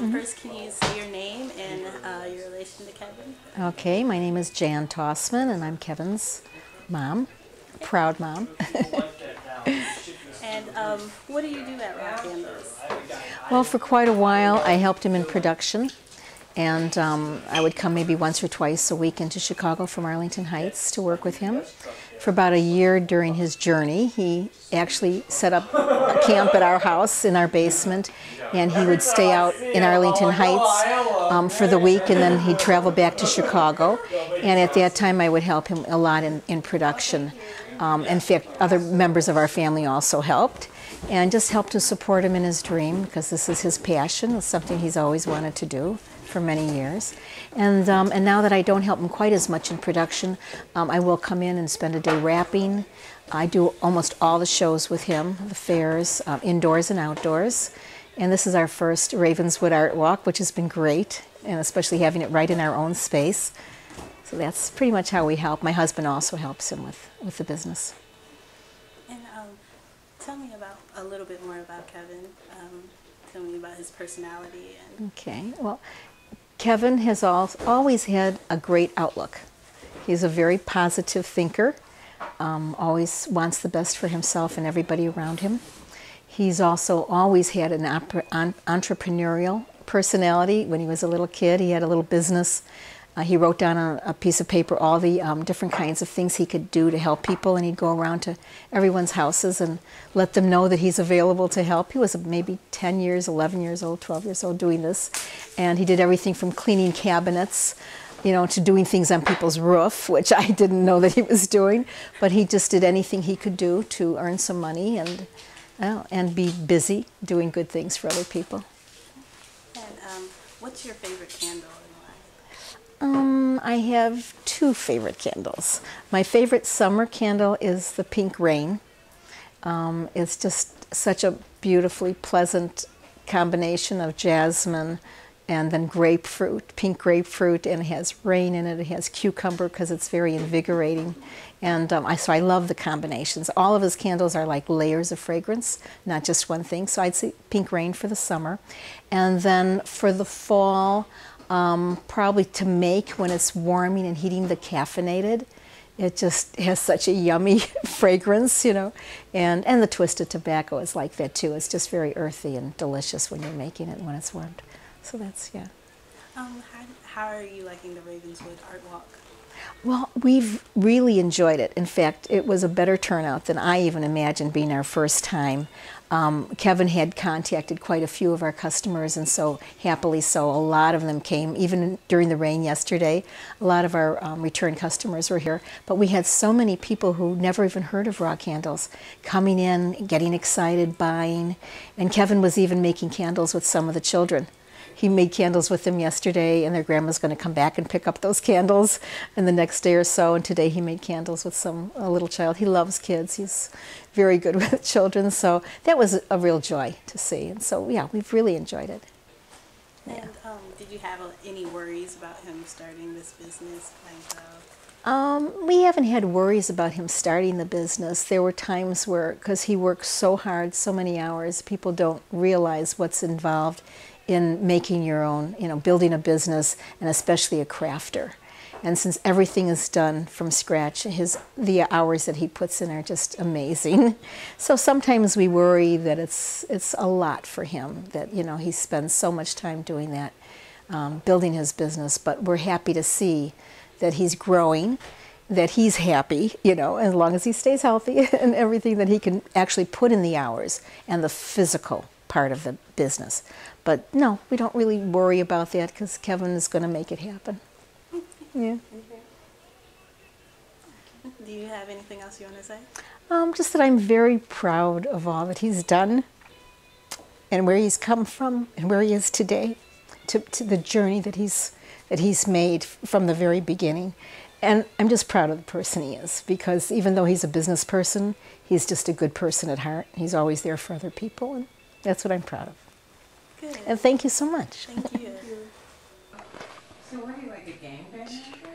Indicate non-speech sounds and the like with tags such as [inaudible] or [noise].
Um, first, can you say your name and uh, your relation to Kevin? Okay, my name is Jan Tossman, and I'm Kevin's mom, proud mom. [laughs] and um, what do you do at Raw Candles? well, for quite a while, I helped him in production, and um, I would come maybe once or twice a week into Chicago from Arlington Heights to work with him. For about a year during his journey, he actually set up a camp at our house in our basement, and he would stay out in Arlington Heights um, for the week, and then he'd travel back to Chicago. And at that time, I would help him a lot in, in production. Um, in fact, other members of our family also helped, and just help to support him in his dream because this is his passion. It's something he's always wanted to do for many years. And, um, and now that I don't help him quite as much in production, um, I will come in and spend a day wrapping. I do almost all the shows with him, the fairs, uh, indoors and outdoors. And this is our first Ravenswood Art Walk, which has been great, and especially having it right in our own space. So that's pretty much how we help. My husband also helps him with, with the business. Tell me about a little bit more about Kevin. Um, tell me about his personality. Okay. Well, Kevin has always had a great outlook. He's a very positive thinker, um, always wants the best for himself and everybody around him. He's also always had an entrepreneurial personality. When he was a little kid, he had a little business uh, he wrote down on a piece of paper all the um, different kinds of things he could do to help people, and he'd go around to everyone's houses and let them know that he's available to help. He was maybe 10 years, 11 years old, 12 years old doing this, and he did everything from cleaning cabinets, you know, to doing things on people's roof, [laughs] which I didn't know that he was doing, but he just did anything he could do to earn some money and, uh, and be busy doing good things for other people. And um, what's your favorite candle? Um, I have two favorite candles. My favorite summer candle is the Pink Rain. Um, it's just such a beautifully pleasant combination of jasmine and then grapefruit, pink grapefruit, and it has rain in it. It has cucumber because it's very invigorating. And um, I, so I love the combinations. All of his candles are like layers of fragrance, not just one thing. So I'd say pink rain for the summer. And then for the fall, um, probably to make when it's warming and heating the caffeinated. It just has such a yummy [laughs] fragrance, you know. And, and the twisted tobacco is like that too. It's just very earthy and delicious when you're making it when it's warmed. So that's, yeah. Um, how, how are you liking the Ravenswood Art Walk? Well, we've really enjoyed it. In fact, it was a better turnout than I even imagined being our first time. Um, Kevin had contacted quite a few of our customers, and so happily so, a lot of them came, even during the rain yesterday. A lot of our um, return customers were here, but we had so many people who never even heard of raw candles coming in, getting excited, buying, and Kevin was even making candles with some of the children he made candles with them yesterday, and their grandma's going to come back and pick up those candles in the next day or so. And today he made candles with some a little child. He loves kids. He's very good [laughs] with children. So that was a real joy to see. And so yeah, we've really enjoyed it. And um, did you have any worries about him starting this business? Um, we haven't had worries about him starting the business. There were times where, because he works so hard, so many hours, people don't realize what's involved in making your own, you know, building a business, and especially a crafter. And since everything is done from scratch, his the hours that he puts in are just amazing. [laughs] So sometimes we worry that it's it's a lot for him that you know he spends so much time doing that, um, building his business. But we're happy to see that he's growing, that he's happy, you know, as long as he stays healthy [laughs] and everything that he can actually put in the hours and the physical part of the business. But no, we don't really worry about that because Kevin is going to make it happen. Yeah. Do you have anything else you want to say? Um, just that I'm very proud of all that he's done and where he's come from and where he is today, to, to the journey that he's that he's made from the very beginning. And I'm just proud of the person he is because even though he's a business person, he's just a good person at heart. He's always there for other people, and that's what I'm proud of. Good. And thank you so much. Thank you. [laughs] so what do you like a game day